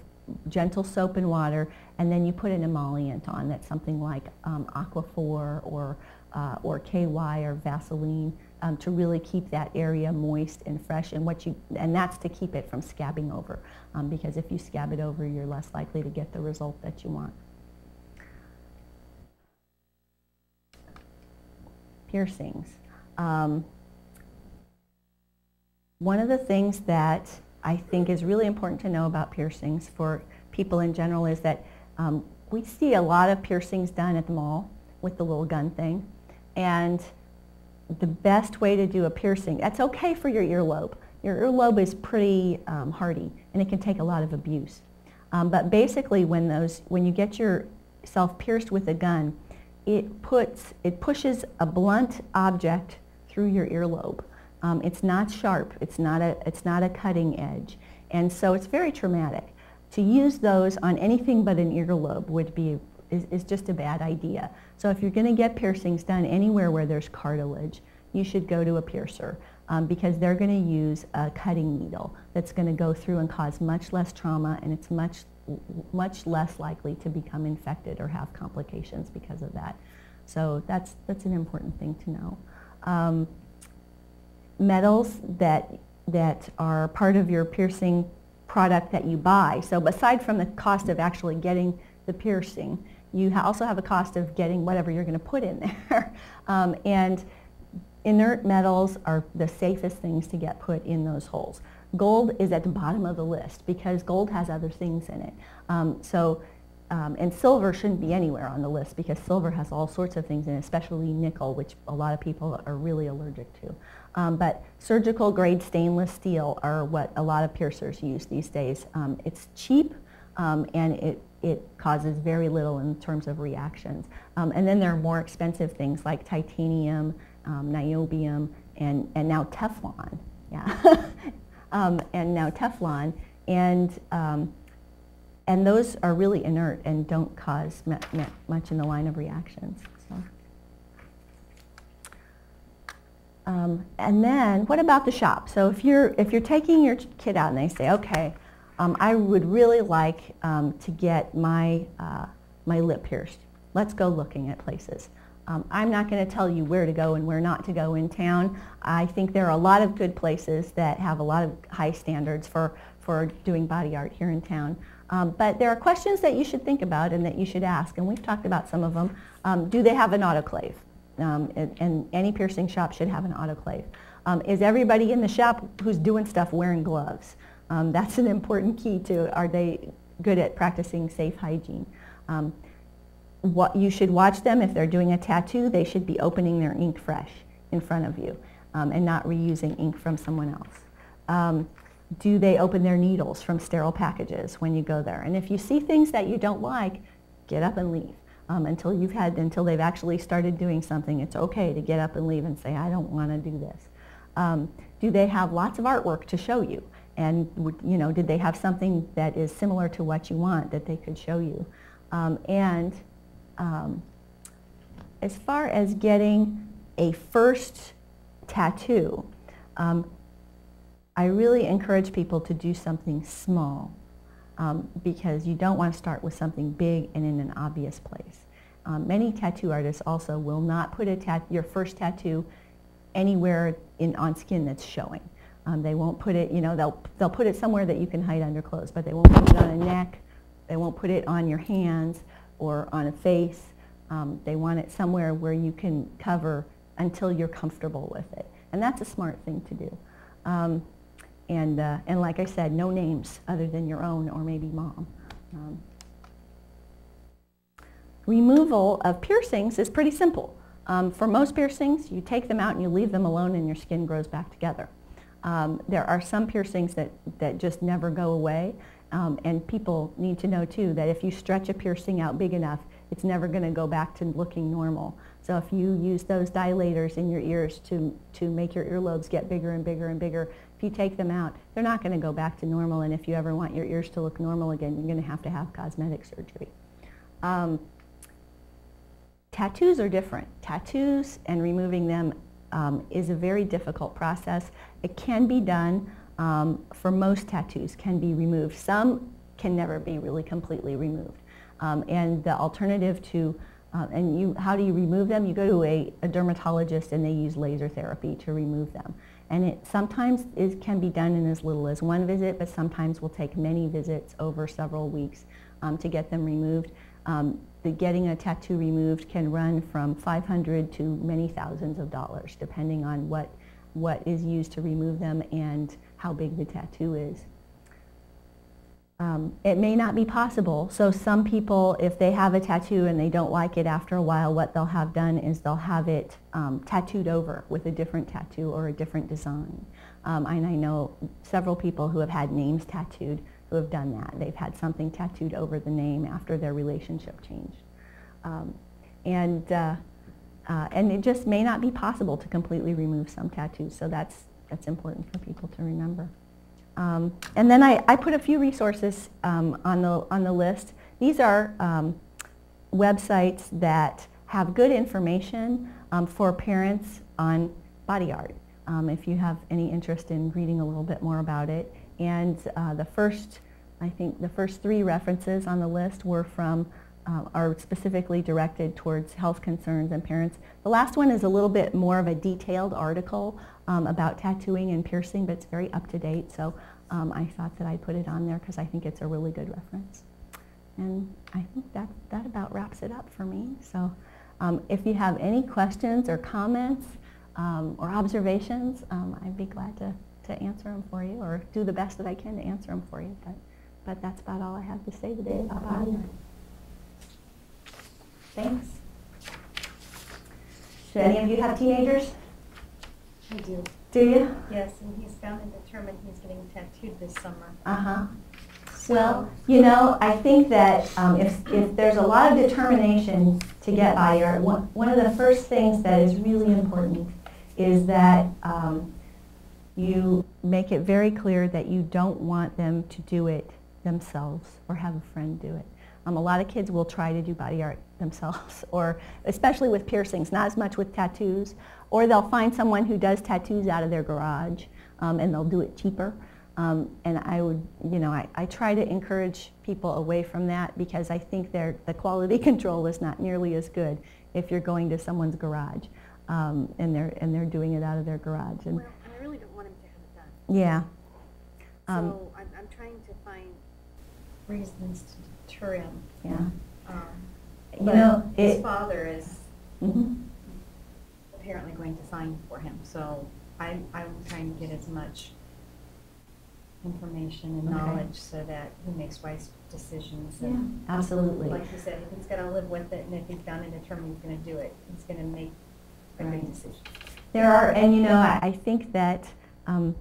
gentle soap and water, and then you put an emollient on. That's something like um, Aquaphor or uh, or KY or Vaseline um, to really keep that area moist and fresh and what you and that's to keep it from scabbing over um, because if you scab it over you're less likely to get the result that you want. Piercings. Um, one of the things that I think is really important to know about piercings for people in general is that um, we see a lot of piercings done at the mall with the little gun thing. And the best way to do a piercing, that's okay for your earlobe. your earlobe is pretty um, hardy and it can take a lot of abuse. Um, but basically when, those, when you get yourself pierced with a gun, it, puts, it pushes a blunt object through your earlobe. Um, it's not sharp. It's not, a, it's not a cutting edge. And so it's very traumatic. To use those on anything but an earlobe would be, is, is just a bad idea. So if you're going to get piercings done anywhere where there's cartilage, you should go to a piercer um, because they're going to use a cutting needle that's going to go through and cause much less trauma and it's much, much less likely to become infected or have complications because of that. So that's, that's an important thing to know. Um, metals that, that are part of your piercing product that you buy. So aside from the cost of actually getting the piercing, you also have a cost of getting whatever you're going to put in there. [laughs] um, and inert metals are the safest things to get put in those holes. Gold is at the bottom of the list because gold has other things in it. Um, so, um, and silver shouldn't be anywhere on the list because silver has all sorts of things in it, especially nickel, which a lot of people are really allergic to. Um, but surgical grade stainless steel are what a lot of piercers use these days. Um, it's cheap um, and it, it causes very little in terms of reactions. Um, and then there are more expensive things like titanium, um, niobium, and, and now Teflon. Yeah. [laughs] um, and now Teflon. And, um, and those are really inert and don't cause much in the line of reactions. So. Um, and then what about the shop? So if you're, if you're taking your kid out and they say, okay, um, I would really like um, to get my, uh, my lip pierced. Let's go looking at places. Um, I'm not going to tell you where to go and where not to go in town. I think there are a lot of good places that have a lot of high standards for, for doing body art here in town. Um, but there are questions that you should think about and that you should ask, and we've talked about some of them. Um, do they have an autoclave? Um, and, and, any piercing shop should have an autoclave. Um, is everybody in the shop who's doing stuff wearing gloves? Um, that's an important key to are they good at practicing safe hygiene? what you should watch them. If they're doing a tattoo they should be opening their ink fresh in front of you um, and not reusing ink from someone else. Um, do they open their needles from sterile packages when you go there? And if you see things that you don't like get up and leave. Um, until you've had until they've actually started doing something it's okay to get up and leave and say i don't want to do this. Um, do they have lots of artwork to show you and you know did they have something that is similar to what you want that they could show you um, and um, as far as getting a first tattoo, um, I really encourage people to do something small um, because you don't want to start with something big and in an obvious place. Um, many tattoo artists also will not put your first tattoo anywhere in, on skin that's showing. Um, they won't put it, you know, they'll, they'll put it somewhere that you can hide under clothes, but they won't put it on a neck, they won't put it on your hands, or on a face. Um, they want it somewhere where you can cover until you're comfortable with it. And that's a smart thing to do. Um, and, uh, and like I said, no names other than your own or maybe mom. Um, removal of piercings is pretty simple. Um, for most piercings, you take them out and you leave them alone and your skin grows back together. Um, there are some piercings that, that just never go away. Um, and people need to know too that if you stretch a piercing out big enough, it's never going to go back to looking normal. So if you use those dilators in your ears to, to make your earlobes get bigger and bigger and bigger, if you take them out, they're not going to go back to normal. And if you ever want your ears to look normal again, you're going to have to have cosmetic surgery. Um, tattoos are different. Tattoos and removing them um, is a very difficult process. It can be done um, for most tattoos can be removed. Some can never be really completely removed. Um, and the alternative to, uh, and you, how do you remove them? You go to a, a, dermatologist and they use laser therapy to remove them. And it sometimes can be done in as little as one visit, but sometimes will take many visits over several weeks um, to get them removed. Um, the getting a tattoo removed can run from 500 to many thousands of dollars, depending on what, what is used to remove them and how big the tattoo is. Um, it may not be possible. So some people, if they have a tattoo and they don't like it after a while, what they'll have done is they'll have it um, tattooed over with a different tattoo or a different design. Um, and I know several people who have had names tattooed who have done that. They've had something tattooed over the name after their relationship changed. Um, and, uh, uh, and it just may not be possible to completely remove some tattoos, so that's, that's important for people to remember. Um, and then I, I put a few resources um, on, the, on the list. These are um, websites that have good information um, for parents on body art, um, if you have any interest in reading a little bit more about it. And uh, the first, I think the first three references on the list were from, uh, are specifically directed towards health concerns and parents. The last one is a little bit more of a detailed article um, about tattooing and piercing, but it's very up to date. So um, I thought that I'd put it on there because I think it's a really good reference. And I think that, that about wraps it up for me. So um, if you have any questions or comments um, or observations, um, I'd be glad to, to answer them for you or do the best that I can to answer them for you. But, but that's about all I have to say today about. Thanks. Should any of you have teenagers? I do. Do you? Yes, and he's found and determined he's getting tattooed this summer. Uh-huh. Well, you know, I think that um, if, if there's a lot of determination to get body art, one, one of the first things that is really important is that um, you make it very clear that you don't want them to do it themselves or have a friend do it. Um, a lot of kids will try to do body art themselves, [laughs] or especially with piercings, not as much with tattoos, or they'll find someone who does tattoos out of their garage, um, and they'll do it cheaper. Um, and I would, you know, I, I try to encourage people away from that because I think the quality [laughs] control is not nearly as good if you're going to someone's garage um, and they're and they're doing it out of their garage. And well, and I really don't want him to have it done. Yeah. Um, so I'm, I'm trying to find reasons to deter him. Yeah. You know, his it, father is mm-hmm. apparently going to sign for him, so I'm I'm trying to get as much information and Okay. knowledge so that he makes wise decisions. Yeah, And absolutely. like you said, if he's going to live with it, and if he's done and determined he's going to do it, he's going to make a Right. good decision. There are, and you know, I, I think that um,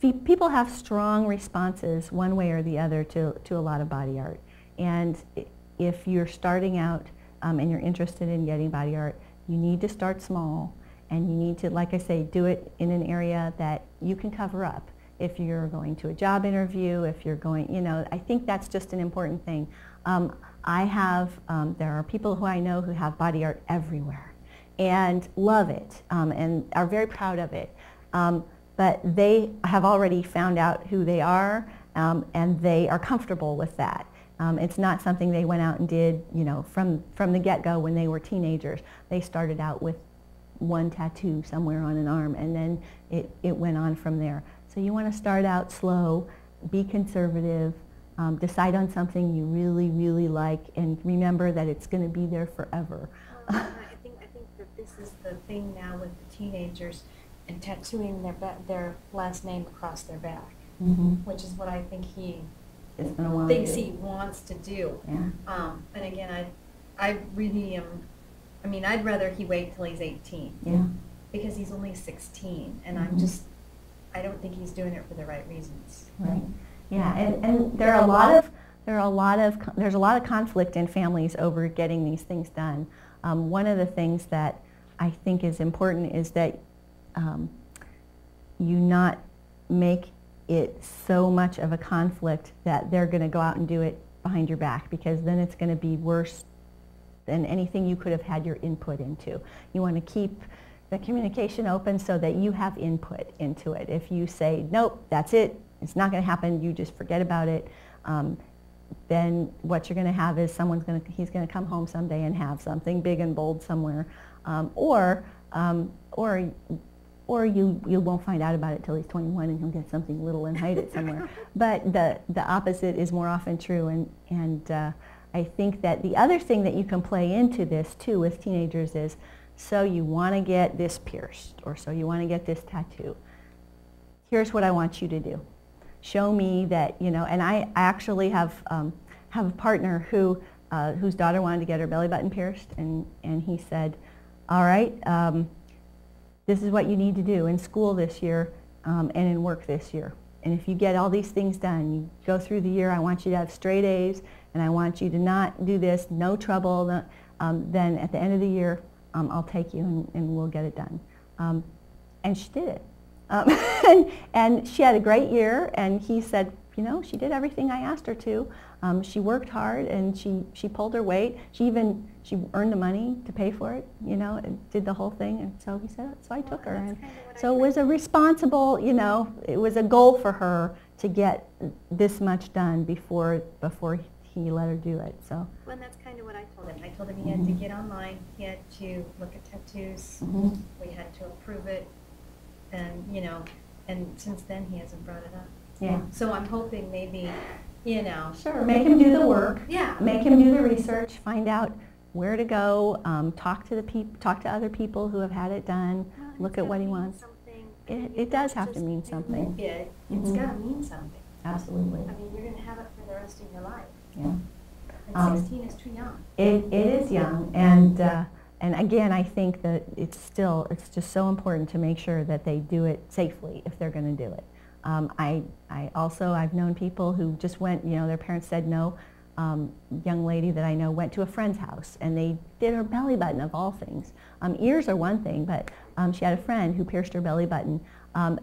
people have strong responses one way or the other to, to a lot of body art. And i- if you're starting out um, and you're interested in getting body art, you need to start small and you need to, like I say, do it in an area that you can cover up. If you're going to a job interview, if you're going, you know, I think that's just an important thing. Um, I have, um, there are people who I know who have body art everywhere and love it um, and are very proud of it. Um, but they have already found out who they are um, and they are comfortable with that. Um, it's not something they went out and did, you know, from, from the get-go when they were teenagers. They started out with one tattoo somewhere on an arm and then it, it went on from there. So you want to start out slow, be conservative, um, decide on something you really, really like and remember that it's going to be there forever. Well, I think, I think that this is the thing now with the teenagers and tattooing their, their last name across their back, Mm-hmm. which is what I think he It's been a while. thinks too. he wants to do. Yeah. Um, and again, I, I really am, I mean, I'd rather he wait till he's eighteen, Yeah. because he's only sixteen, and Mhm. I'm just, I don't think he's doing it for the right reasons. Right. Yeah, and, and there are a lot of there are a lot of there's a lot of conflict in families over getting these things done. Um, one of the things that I think is important is that um, you not make it so much of a conflict that they're going to go out and do it behind your back because then it's going to be worse than anything you could have had your input into. You want to keep the communication open so that you have input into it. If you say, nope, that's it, it's not going to happen, you just forget about it, um, then what you're going to have is someone's going to, he's going to come home someday and have something big and bold somewhere. Um, or, um, or, or you, you won't find out about it till he's 21 and he'll get something little and hide it somewhere. [laughs] but the, the opposite is more often true. And, and uh, I think that the other thing that you can play into this too with teenagers is, so you want to get this pierced or so you want to get this tattoo. Here's what I want you to do. Show me that, you know, and I, I actually have, um, have a partner who, uh, whose daughter wanted to get her belly button pierced and, and he said, all right, um, this is what you need to do. In school this year, um, and in work this year. And if you get all these things done, you go through the year, I want you to have straight A's, and I want you to not do this, no trouble, um, then at the end of the year, um, I'll take you and, and we'll get it done. Um, and she did it. Um, [laughs] and, and she had a great year, and he said, you know, she did everything I asked her to. Um, she worked hard and she, she pulled her weight. She even she earned the money to pay for it, you know, and did the whole thing. And so he said, so I took her. And so it was a responsible, you know, it was a goal for her to get this much done before before he let her do it. So. Well, and that's kind of what I told him. I told him he had to get online. He had to look at tattoos. Mhm. We had to approve it, and you know, and since then he hasn't brought it up. Yeah. So I'm hoping maybe, you know. Sure. Make him do the work. Yeah. Make him do the research. Find out where to go. Um, talk to the peop- Talk to other people who have had it done. Well, Look at what he wants. It- it does have to mean something. It. It's Mhm. got to mean something. Absolutely. I mean, you're going to have it for the rest of your life. Yeah. And Um, 16 is too young. It, it is young, and uh, and again, I think that it's still it's just so important to make sure that they do it safely if they're going to do it. Um, I I also I've known people who just went, you know, their parents said no. Um, young lady that I know went to a friend's house and they did her belly button of all things. Um, ears are one thing, but um, she had a friend who pierced her belly button. Um,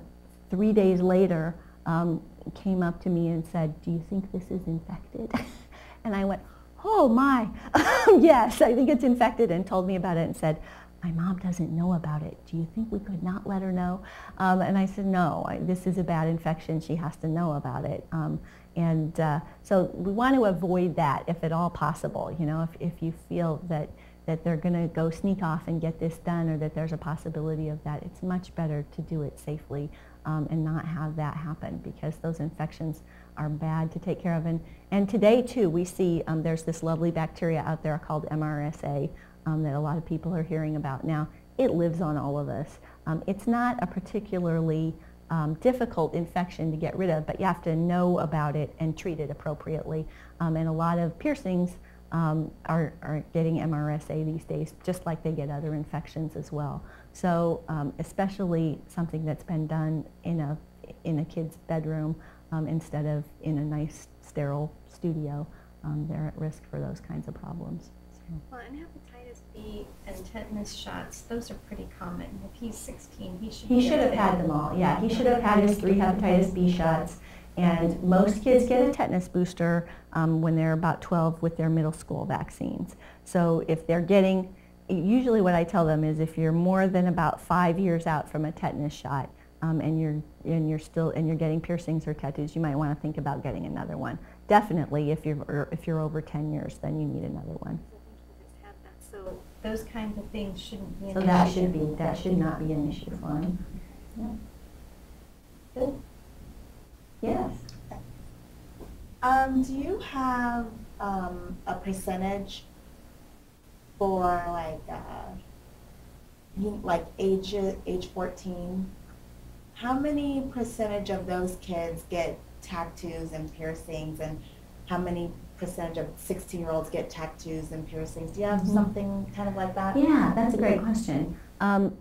three days later, um, came up to me and said, "Do you think this is infected?" [laughs] and I went, "Oh my, [laughs] yes, I think it's infected." And told me about it and said, "My mom doesn't know about it. Do you think we could not let her know?" Um, and I said, "No, I, this is a bad infection. She has to know about it." Um, and uh, so we want to avoid that if at all possible. You know, if, if you feel that that they're going to go sneak off and get this done or that there's a possibility of that, it's much better to do it safely um, and not have that happen because those infections are bad to take care of. And, and today, too, we see um, there's this lovely bacteria out there called MRSA um, that a lot of people are hearing about now. It lives on all of us. Um, it's not a particularly um, difficult infection to get rid of, but you have to know about it and treat it appropriately. Um, and a lot of piercings um, are, are getting MRSA these days, just like they get other infections as well. So um, especially something that's been done in a, in a kid's bedroom um, instead of in a nice sterile studio, um, they're at risk for those kinds of problems. So. Well, and hepatitis B and tetanus shots, those are pretty common. If he's 16, he should He should have had them all, yeah. He should have had his three hepatitis B shots. And most kids get a tetanus booster um, when they're about 12 with their middle school vaccines. So if they're getting, usually what I tell them is if you're more than about five years out from a tetanus shot um, and you're and you're still and you're getting piercings or tattoos, you might want to think about getting another one. Definitely, if you're if you're over 10 years, then you need another one. I think he just had that. So those kinds of things shouldn't be an So that issue. should be that should not be an issue for him. Yeah. Good. Yes. Um, do you have um, a percentage for like uh, like age age fourteen? How many percentage of those kids get tattoos and piercings, and how many percentage of sixteen year olds get tattoos and piercings? Do you have Mhm. something kind of like that? Yeah, that's a great question. Um,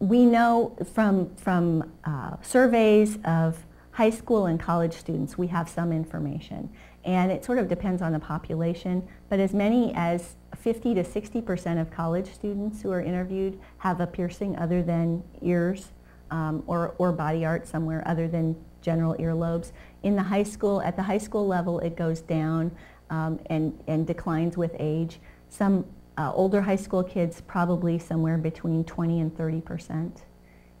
we know from, from uh, surveys of high school and college students, we have some information. And it sort of depends on the population, but as many as 50 to 60% of college students who are interviewed have a piercing other than ears um, or, or body art somewhere other than general earlobes. In the high school, at the high school level, it goes down um, and, and declines with age. Some uh, older high school kids probably somewhere between 20 and 30 percent,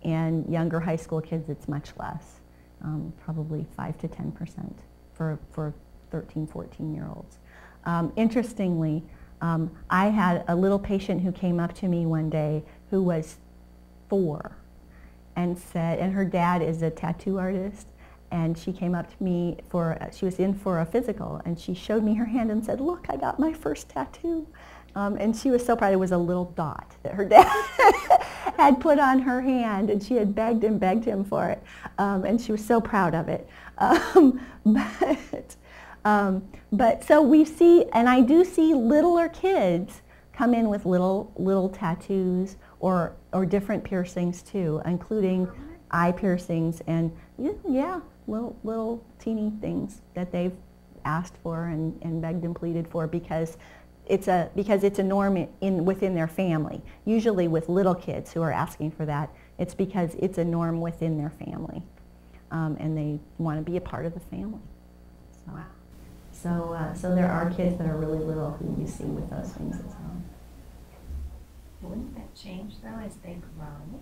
and younger high school kids it's much less, um, probably 5 to 10 percent for, for 13, 14 year olds. Um, interestingly, um, I had a little patient who came up to me one day who was four and said, and her dad is a tattoo artist, and she came up to me for, she was in for a physical, and she showed me her hand and said, look, I got my first tattoo. Um, and she was so proud. It was a little dot that her [laughs] dad had put on her hand, and she had begged and begged him for it. Um, and she was so proud of it. [laughs] Um, but, um, but so we see, and I do see littler kids come in with little little tattoos or or different piercings too, including eye piercings, and yeah, little little teeny things that they've asked for and, and begged and pleaded for because it's a because it's a norm in, in within their family. Usually with little kids who are asking for that, it's because it's a norm within their family, um, and they want to be a part of the family. So, Wow. so uh, so there are kids that are really little who you see with those things as well. Wouldn't that change though as they grow?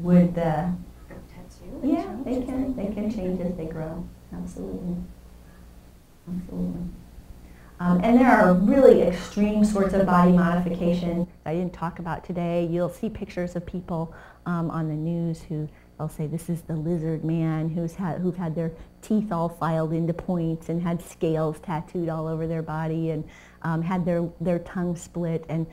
Would the tattoo? yeah they can they can change as they grow. Absolutely, absolutely. Um, and there are really extreme sorts of body modification I didn't talk about today. You'll see pictures of people um, on the news who they'll say this is the lizard man who's had who've had their teeth all filed into points and had scales tattooed all over their body and um, had their their tongue split and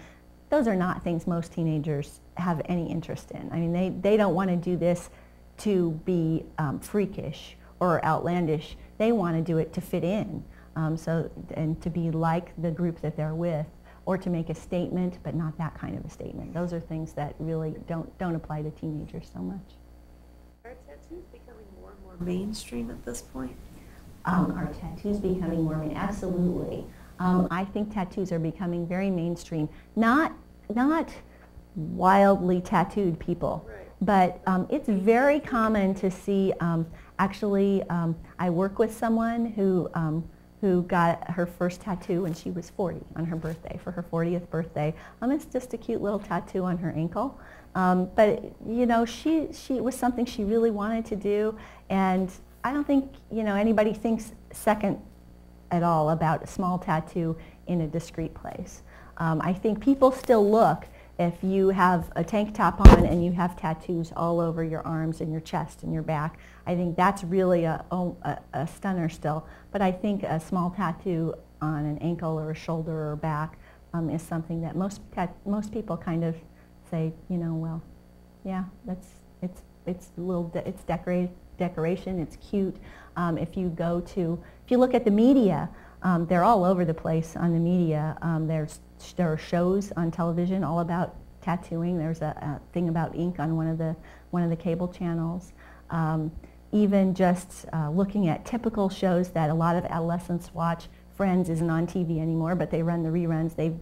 those are not things most teenagers have any interest in. I mean they they don't want to do this to be um, freakish or outlandish. They want to do it to fit in. Um, so and to be like the group that they're with, or to make a statement, but not that kind of a statement. Those are things that really don't don't apply to teenagers so much. Are tattoos becoming more and more mainstream at this point? Um, are tattoos becoming more main? Absolutely. Um, I think tattoos are becoming very mainstream. Not not wildly tattooed people, Right. but um, it's very common to see. Um, actually, um, I work with someone who um, who got her first tattoo when she was 40 on her birthday for her 40th birthday. Um, it's just a cute little tattoo on her ankle. Um, but you know, she she it was something she really wanted to do, and I don't think you know anybody thinks second at all about a small tattoo in a discreet place. Um, I think people still look if you have a tank top on and you have tattoos all over your arms and your chest and your back. I think that's really a, a, a stunner still. But I think a small tattoo on an ankle or a shoulder or back um, is something that most most people kind of say, you know, well, yeah, that's it's it's a little de- it's decoration. It's cute. Um, if you go to if you look at the media, um, they're all over the place on the media. Um, there's there are shows on television all about tattooing. There's a, a thing about ink on one of the one of the cable channels. Um, even just uh, looking at typical shows that a lot of adolescents watch. Friends isn't on TV anymore, but they run the reruns. They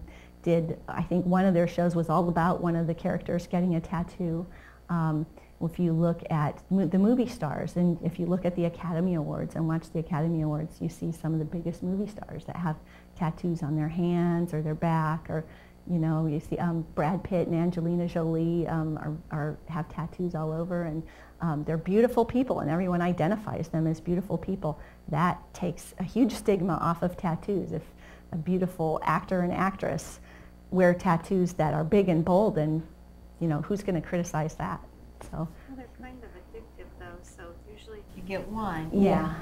did, I think one of their shows was all about one of the characters getting a tattoo. Um, if you look at mo- the movie stars, and if you look at the Academy Awards and watch the Academy Awards, you see some of the biggest movie stars that have tattoos on their hands or their back, or you know, you see um, Brad Pitt and Angelina Jolie um, are, are have tattoos all over, and um, they're beautiful people, and everyone identifies them as beautiful people. That takes a huge stigma off of tattoos. If a beautiful actor and actress wear tattoos that are big and bold, and you know, who's going to criticize that? So, Well, they're kind of addictive though, so usually if you get one, yeah.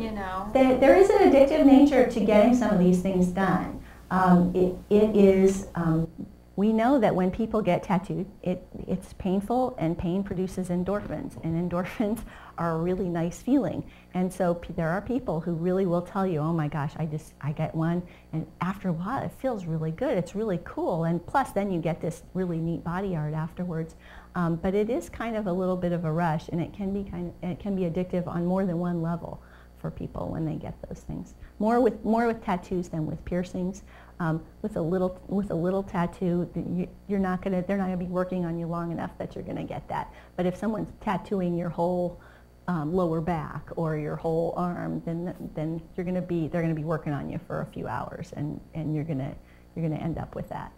You know. There, there is an addictive nature to getting some of these things done. Um, it, it is, um, we know that when people get tattooed, it, it's painful and pain produces endorphins and endorphins [laughs] are a really nice feeling. And so there are people who really will tell you, oh my gosh, I just, I get one and after a while it feels really good. It's really cool. And plus then you get this really neat body art afterwards. Um, but it is kind of a little bit of a rush and it can be kind of, it can be addictive on more than one level for people when they get those things. More with more with tattoos than with piercings. Um, with a little with a little tattoo, you, you're not gonna they're not gonna be working on you long enough that you're gonna get that. But if someone's tattooing your whole um, lower back or your whole arm, then then you're gonna be they're gonna be working on you for a few hours, and and you're gonna you're gonna end up with that.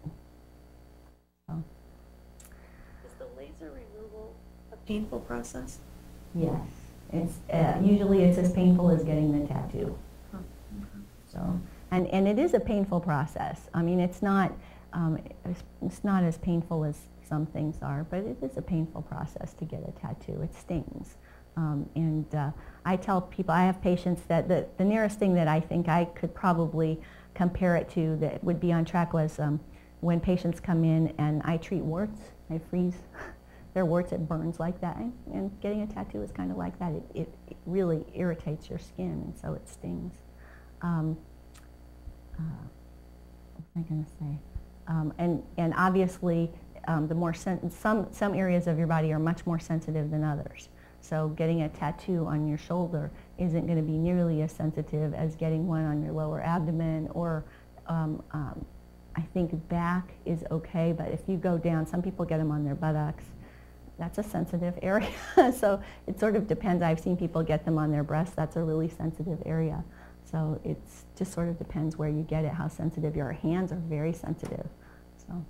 So, Is the laser removal a painful process? yes, it's uh, usually it's as painful as getting the tattoo. So, and, and it is a painful process. I mean, it's not, um, it's, it's not as painful as some things are, but it is a painful process to get a tattoo. It stings. Um, and uh, I tell people, I have patients that the, the nearest thing that I think I could probably compare it to that would be on track was um, when patients come in and I treat warts, I freeze [laughs] their warts, it burns like that. And, getting a tattoo is kind of like that. It, it, it really irritates your skin, and so it stings. Um, uh, what was I going to say? Um, and, and obviously, um, the more some some areas of your body are much more sensitive than others. So getting a tattoo on your shoulder isn't going to be nearly as sensitive as getting one on your lower abdomen or um, um, I think back is okay, but if you go down, some people get them on their buttocks. That's a sensitive area. [laughs] so it sort of depends. I've seen people get them on their breasts. That's a really sensitive area. So it just sort of depends where you get it, how sensitive. Your hands are very sensitive. So.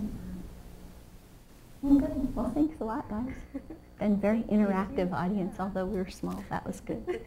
Mm-hmm. Good. Well, thanks a lot, guys. [laughs] Been very interactive audience, although we were small. That was good.